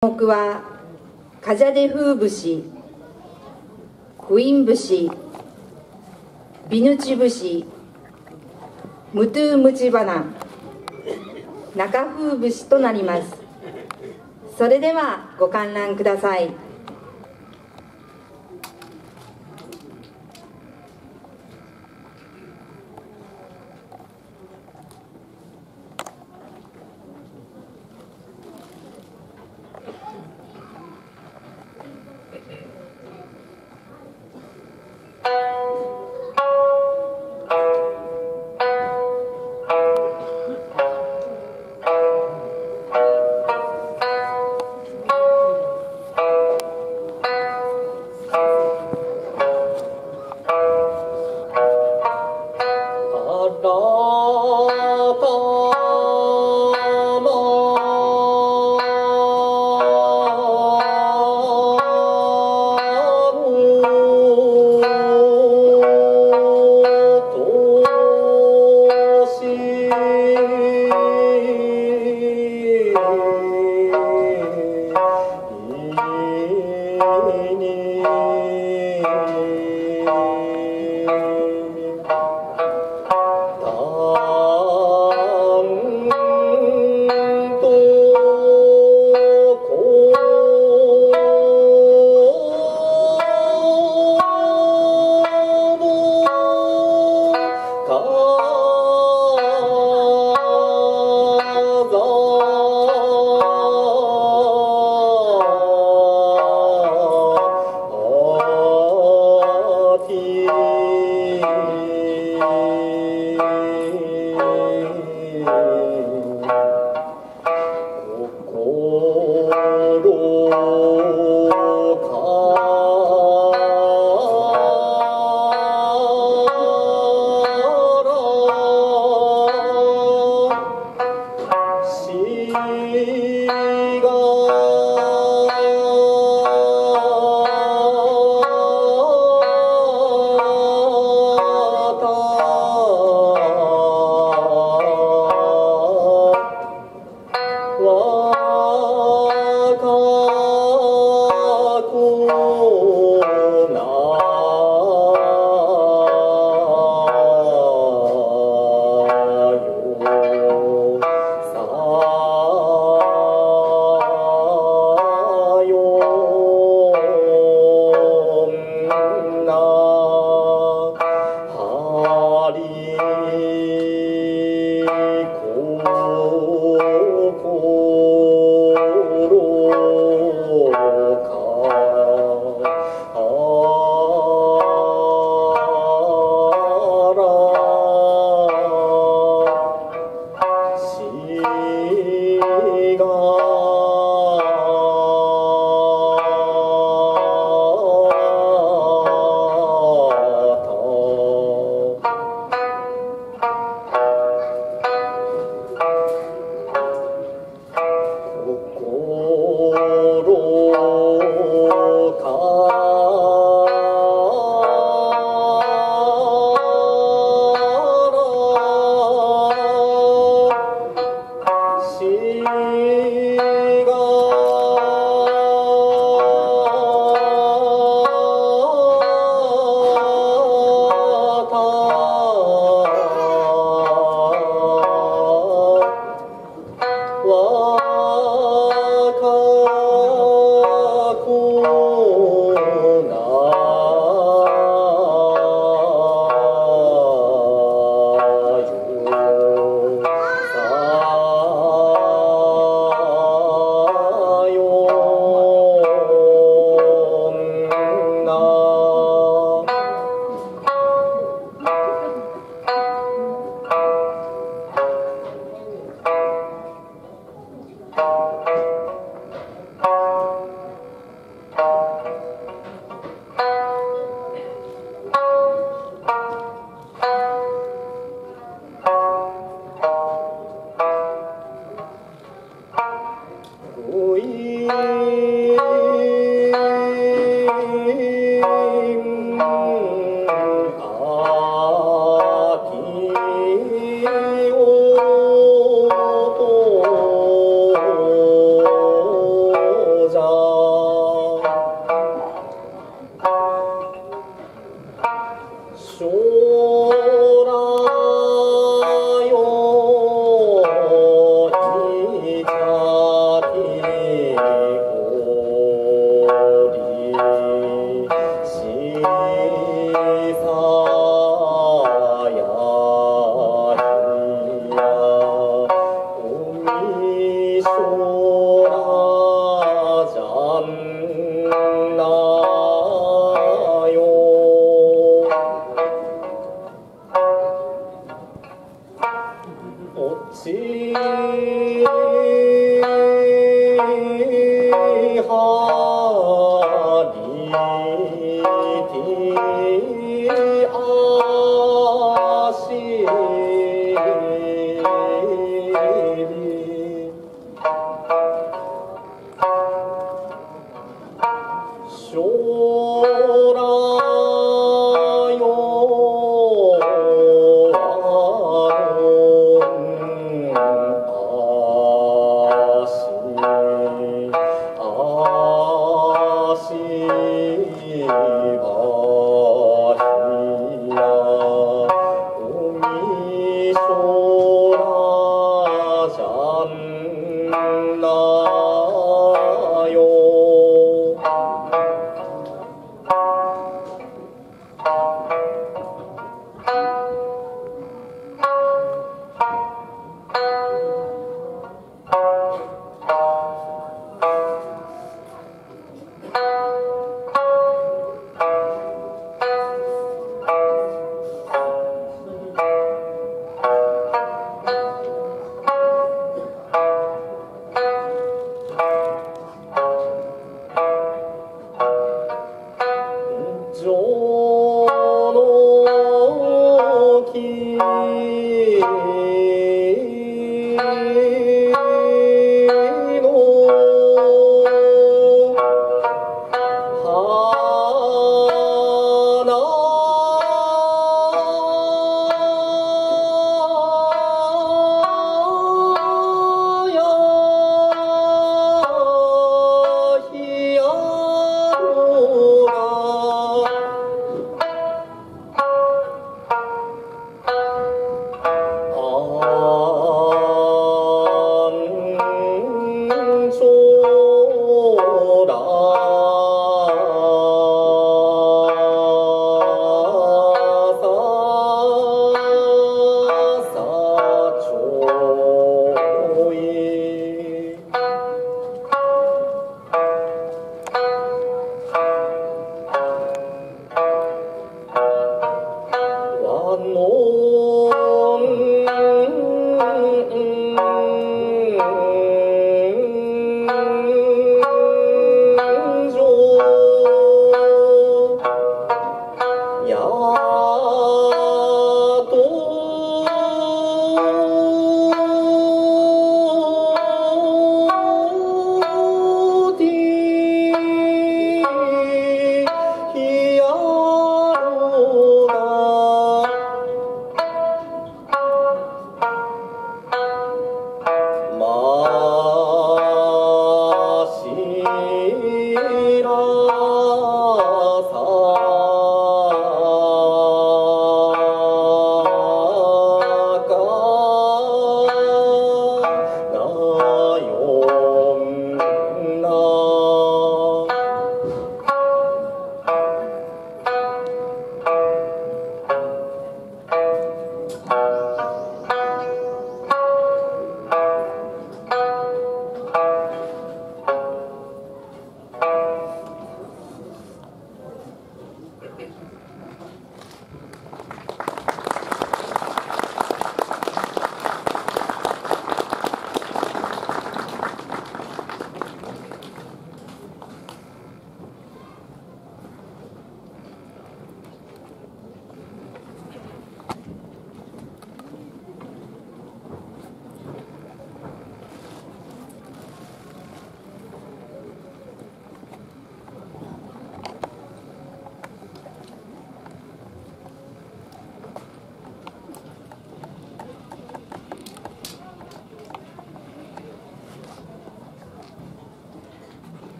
目はカジャデ風節クイン節ビヌチ節ムトゥームチバナ中風節となります。それではご観覧ください。Oh. Lord.